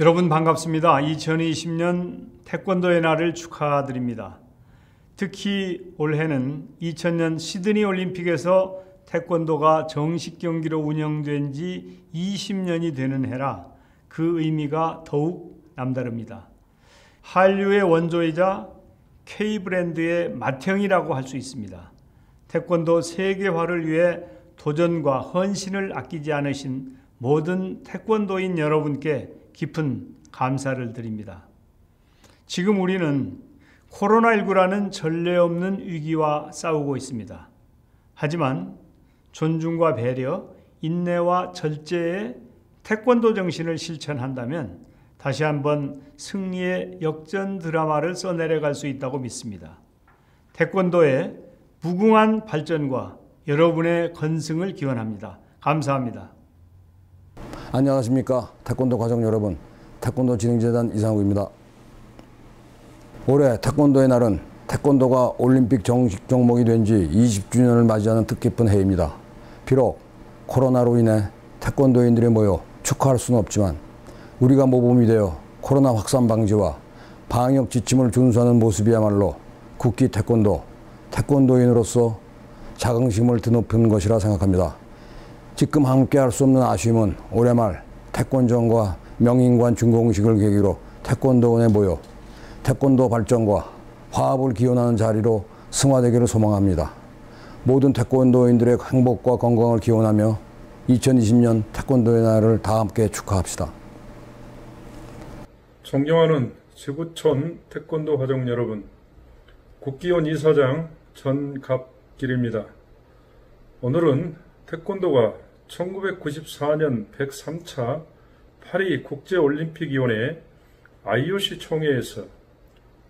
여러분 반갑습니다. 2020년 태권도의 날을 축하드립니다. 특히 올해는 2000년 시드니 올림픽에서 태권도가 정식 경기로 운영된 지 20년이 되는 해라 그 의미가 더욱 남다릅니다. 한류의 원조이자 K 브랜드의 맏형이라고 할 수 있습니다. 태권도 세계화를 위해 도전과 헌신을 아끼지 않으신 모든 태권도인 여러분께 깊은 감사를 드립니다. 지금 우리는 코로나19라는 전례 없는 위기와 싸우고 있습니다. 하지만 존중과 배려, 인내와 절제의 태권도 정신을 실천한다면 다시 한번 승리의 역전 드라마를 써내려갈 수 있다고 믿습니다. 태권도의 무궁한 발전과 여러분의 건승을 기원합니다. 감사합니다. 안녕하십니까 태권도 가족 여러분. 태권도 진흥재단 이상욱입니다. 올해 태권도의 날은 태권도가 올림픽 정식 종목이 된 지 20주년을 맞이하는 뜻깊은 해입니다. 비록 코로나로 인해 태권도인들이 모여 축하할 수는 없지만 우리가 모범이 되어 코로나 확산 방지와 방역 지침을 준수하는 모습이야말로 국기 태권도, 태권도인으로서 자긍심을 드높은 것이라 생각합니다. 지금 함께 할 수 없는 아쉬움은 올해 말 태권전과 명인관 준공식을 계기로 태권도원에 모여 태권도 발전과 화합을 기원하는 자리로 승화되기를 소망합니다. 모든 태권도인들의 행복과 건강을 기원하며 2020년 태권도의 날을 다 함께 축하합시다. 존경하는 지구촌 태권도 가족 여러분, 국기원 이사장 전갑길입니다. 오늘은 태권도가 1994년 103차 파리 국제올림픽위원회 IOC 총회에서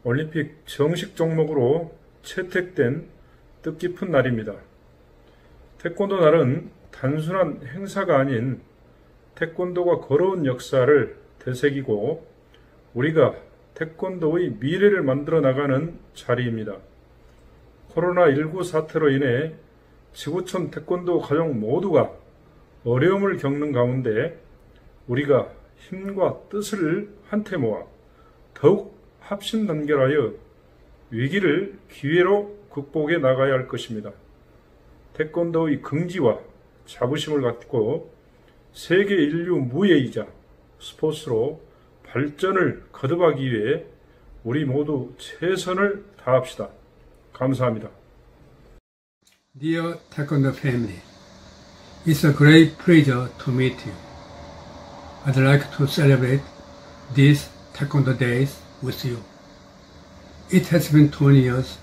올림픽 정식 종목으로 채택된 뜻깊은 날입니다. 태권도 날은 단순한 행사가 아닌 태권도가 걸어온 역사를 되새기고 우리가 태권도의 미래를 만들어 나가는 자리입니다. 코로나19 사태로 인해 지구촌 태권도 가족 모두가 어려움을 겪는 가운데 우리가 힘과 뜻을 한테 모아 더욱 합심 단결하여 위기를 기회로 극복해 나가야 할 것입니다. 태권도의 긍지와 자부심을 갖고 세계 인류 무예이자 스포츠로 발전을 거듭하기 위해 우리 모두 최선을 다합시다. 감사합니다. Dear Taekwondo family, it's a great pleasure to meet you. I'd like to celebrate these Taekwondo days with you. It has been 20 years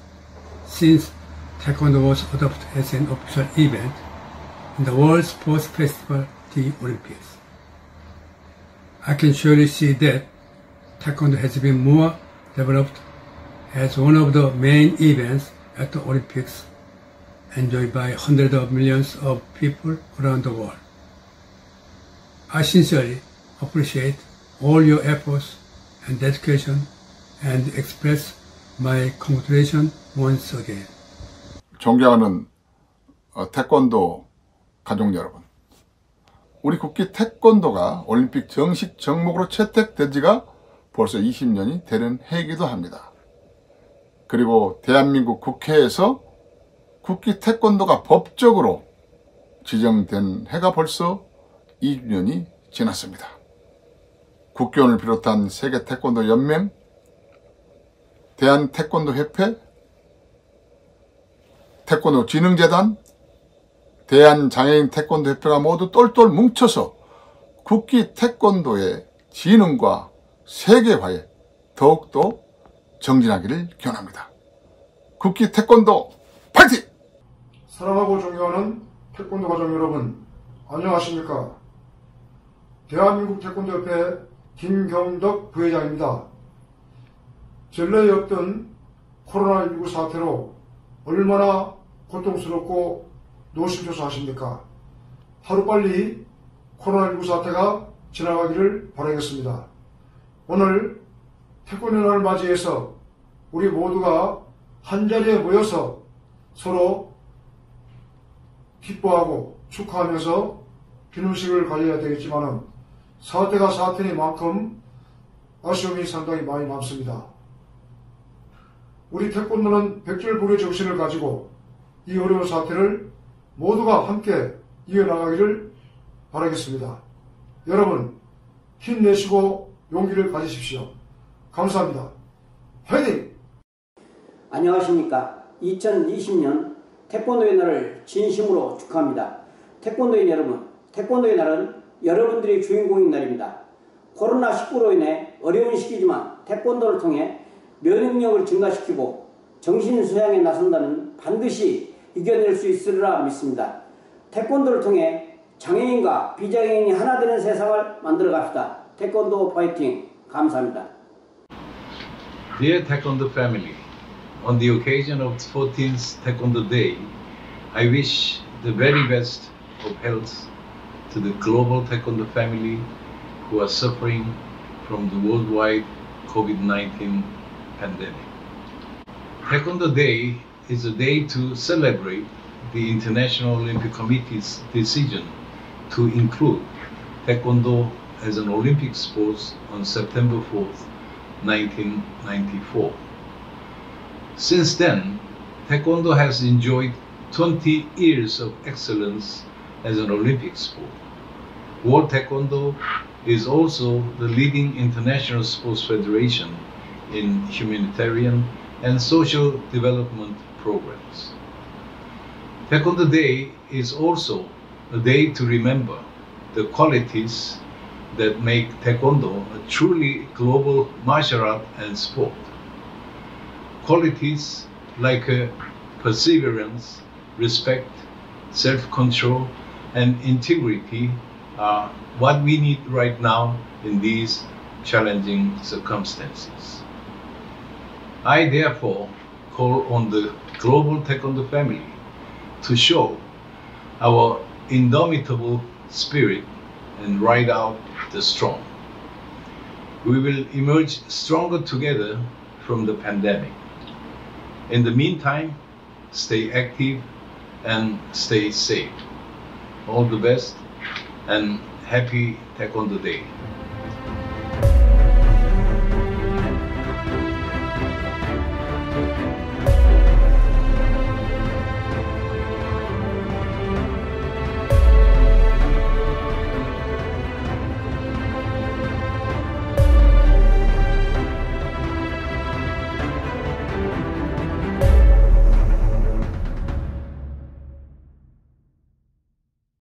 since Taekwondo was adopted as an official event in the World Sports Festival, the Olympics. I can surely see that Taekwondo has been more developed as one of the main events at the Olympics enjoyed by hundreds of millions of people around the world. I sincerely appreciate all your efforts and dedication and express my congratulations once again. 존경하는 어, 태권도 가족 여러분. 우리 국기 태권도가 올림픽 정식 종목으로 채택된 지가 벌써 20년이 되는 해이기도 합니다. 그리고 대한민국 국회에서 국기 태권도가 법적으로 지정된 해가 벌써 20년이 지났습니다. 국교원을 비롯한 세계 태권도 연맹, 대한 태권도 협회, 태권도 진흥재단, 대한 장애인 태권도 협회가 모두 똘똘 뭉쳐서 국기 태권도의 진흥과 세계화에 더욱더 정진하기를 기원합니다. 국기 태권도 파이팅! 사랑하고 존경하는 태권도 가족 여러분, 안녕하십니까? 대한민국 태권도협회 김경덕 부회장입니다. 전례에 없던 코로나19 사태로 얼마나 고통스럽고 노심초사하십니까? 하루빨리 코로나19 사태가 지나가기를 바라겠습니다. 오늘 태권도 날을 맞이해서 우리 모두가 한자리에 모여서 서로 기뻐하고 축하하면서 기념식을 가져야 되겠지만 사태가 사태니만큼 아쉬움이 상당히 많이 남습니다. 우리 태권도는 백절불의 정신을 가지고 이 어려운 사태를 모두가 함께 이어나가기를 바라겠습니다. 여러분 힘내시고 용기를 가지십시오. 감사합니다. 화이팅! 안녕하십니까. 2020년 태권도의 날을 진심으로 축하합니다. 태권도인 여러분, 태권도의 날은 여러분들이 주인공인 날입니다. 코로나19로 인해 어려운 시기지만 태권도를 통해 면역력을 증가시키고 정신 수양에 나선다는 반드시 이겨낼 수 있으리라 믿습니다. 태권도를 통해 장애인과 비장애인이 하나 되는 세상을 만들어 갑시다. 태권도 파이팅! 감사합니다. Dear Taekwondo family, on the occasion of 14th Taekwondo Day, I wish the very best of health to the global Taekwondo family who are suffering from the worldwide COVID-19 pandemic. Taekwondo Day is a day to celebrate the International Olympic Committee's decision to include Taekwondo as an Olympic sport on September 4th, 1994. Since then, Taekwondo has enjoyed 20 years of excellence as an Olympic sport. World Taekwondo is also the leading international sports federation in humanitarian and social development programs. Taekwondo Day is also a day to remember the qualities that make Taekwondo a truly global martial art and sport. Qualities like uh, perseverance, respect, self-control, and integrity are what we need right now in these challenging circumstances. I therefore call on the global Taekwondo family to show our indomitable spirit and ride out the storm. We will emerge stronger together from the pandemic. In the meantime, stay active and stay safe. All the best and happy Taekwondo Day.